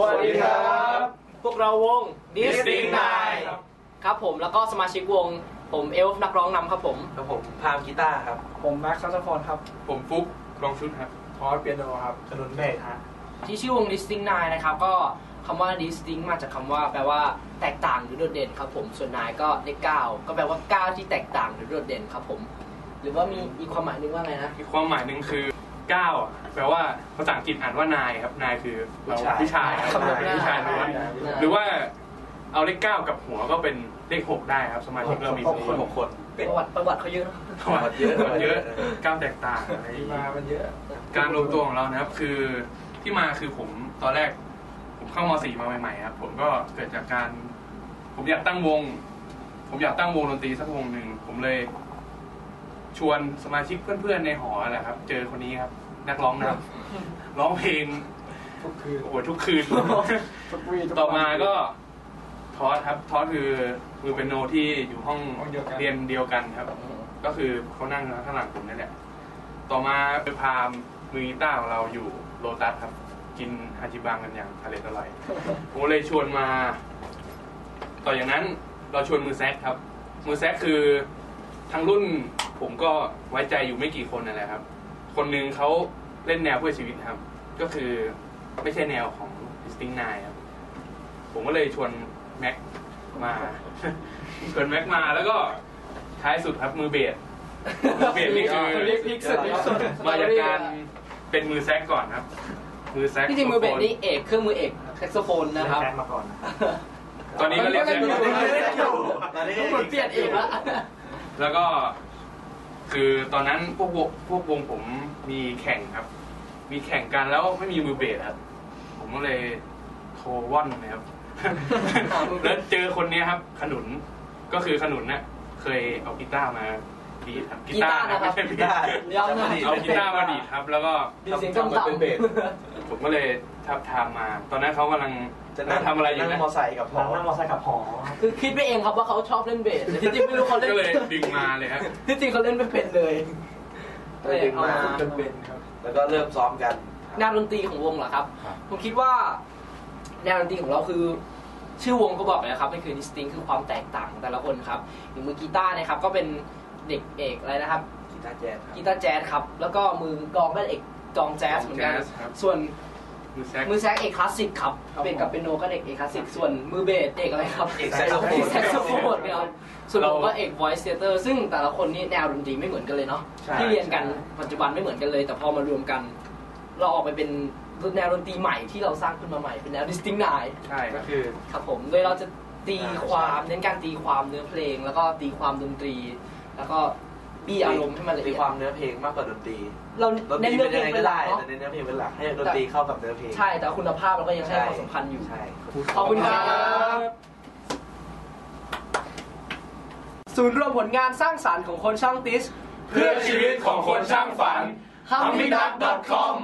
วัสดีครับ พวกเราวง Distinct Nine ครับผมแล้วก็สมาชิกวง ผมเอลฟ์นักร้องนำครับผมครับผมพามกีตาร์ครับ ผมแม็กซ์แซกโซโฟนครับ ผมฟุกกลองชุดครับทอสเปียโนครับขนุนเบสฮะที่ชื่อวง Distinct Nine นะครับก็คำว่า Distinct มาจากคำว่าแปลว่าแตกต่างหรือโดดเด่นครับผมส่วน Nine ก็เลขเก้าก็แปลว่าก้าวที่แตกต่างหรือโดดเด่นครับผม หรือว่ามีอีกความหมายหนึ่งว่าไงนะ อีกความหมายหนึ่งคือ ก้าวอะแปลว่าภาษาอังกฤษอ่านว่านายครับนายคือเราผู้ชายผู้ชายครับครับผู้ชายล้วนนายหรือว่าเอาเลขเก้ากับหัวก็เป็นเลขหกได้ครับ สมาชิกเรามีหกคนหกคนประวัติประวัติเขาเยอะนะประวัติเยอะประวัติเยอะก้าวแตกต่างอะไรอย่างที่งี้มามันเยอะ การรวมตัวของเรานะครับ คือที่มาคือผมตอนแรก ผมเข้ามสี่มาใหม่ๆครับ ผมก็เกิดจากการ ผมอยากตั้งวง ผมอยากตั้งวงดนตรีสักวงหนึ่งผมเลย ชวนสมาชิกเพื่อนๆในหอแหละครับ เจอคนนี้ครับ นักร้องนำร้องเพลงทุกคืนโอ้โหทุกคืน ทุกวีทุกวัน ต่อมาก็ทอสครับทอสคือมือเป็นโนที่อยู่ห้องห้องเดียวกัน เรียนเดียวกันครับ ก็คือเขานั่งข้างหลังผมนั่นแหละ ต่อมาไปพามมือกีตาร์ของเราอยู่โลตัสครับ กินฮาจิบังกันอย่างอร่อยอร่อยผมเลยชวนมา ต่ออย่างนั้นเราชวนมือแซกครับ มือแซกคือทางรุ่น ผมก็ไว้ใจอยู่ไม่กี่คนนั่นแหละครับ คนหนึ่งเขาเล่นแนวเพื่อชีวิตครับ ก็คือไม่ใช่แนวของ Distinct Nine ครับ ผมก็เลยชวนแม็กมา ชวนแม็กมาแล้วก็ท้ายสุดครับมือเบสมือเบสนี่คือเรียกพิกสุดพิกสุดมาจากการเป็นมือแซกก่อนครับ มือแซกที่จริงมือเบสนี่เอกเครื่องมือเอกแซกโซโฟนนะครับแฟนมาก่อนตอนนี้ก็เรียกแซกมันก็เล่นอยู่ตอนนี้ทุกคนเปลี่ยนเอกแล้วแล้วก็ คือตอนนั้นพวกวงพวกวงผมมีแข่งครับ มีแข่งกันแล้วไม่มีมือเบสครับ ผมก็เลยโทรว่อนนะครับ แล้วเจอคนเนี้ยครับ ขนุนก็คือขนุนน่ะเคยเอากีตาร์มาดีดครับกีตาร์นะไม่ใช่กีตาร์กีตาร์ย้ำนะเอากีตาร์มาดีดครับ แล้วก็ดีเสียงต่ำเป็นเบสผมก็เลยทับทามมา ตอนนั้นเขากำลัง จะนั่งทำอะไรอยู่นั่นะงมอไซค์กับพอนั่งมอไซค์กับหอคือคิดไปเองครับว่าเขาชอบเล่นเบสแต่ที่จริงไม่รู้เขาเล่นก็เลยดึงมาเลยครับที่จริงเขาเล่นไม่เป็นเลยเลยดึงมาเอาจนเป็นครับ แล้วก็เริ่มซ้อมกันแนวดนตรีของวงเหรอครับครับ ผมคิดว่าแนวดนตรีของเราคือ ชื่อวงก็บอกไปแล้วครับมันคือ distinct คือความแตกต่างของแต่ละคนครับอย่างมือกีตาร์นะครับก็เป็นเด็กเอกอะไรนะครับกีตาร์แจ๊สครับกีตาร์แจ๊สครับ แล้วก็มือกลองก็เป็นเอกกลองแจ๊สเหมือนกันแจ๊สครับส่วน มือแซกมือแซกเอกคลาสสิกครับครับเปียโนเปียโนก็เอกเอกคลาสสิกส่วนมือเบสเอกอะไรครับเอกแซกโซโฟนเอกแซกโซโฟนครับส่วนผมก็เอก voice theater ซึ่งแต่ละคนนี่แนวดนตรีไม่เหมือนกันเลยเนาะใช่ที่เรียนกันปัจจุบันไม่เหมือนกันเลย แต่พอมารวมกัน เราออกไปเป็นแนวดนตรีใหม่ที่เราสร้างขึ้นมาใหม่เป็นแนว distinct nine ใช่ก็คือครับผมโดยเราจะตีความเน้นการตีความเนื้อเพลง แล้วก็ตีความดนตรี แล้วก็ บี้อารมณ์ให้มันละมีเอียดความเนื้อเพลงมากกว่าดนตรีเราดนตเน้นรีเนื้เป็อนเพลยังงไงเป็ก็นหลัได้กเนาะ แต่เน้นเนื้อเพลงเป็นหลักให้ดนตรีเข้ากับเนื้อเพลง ใช่แต่คุณภาพเราก็ยังให้ความสำคัญอยู่ ใช่ขอบคุณครับ ศูนย์รวมผลงานสร้างสรรค์ของคนช่างติส เพื่อชีวิตของคนช่างฝันฮัมมิดัก .com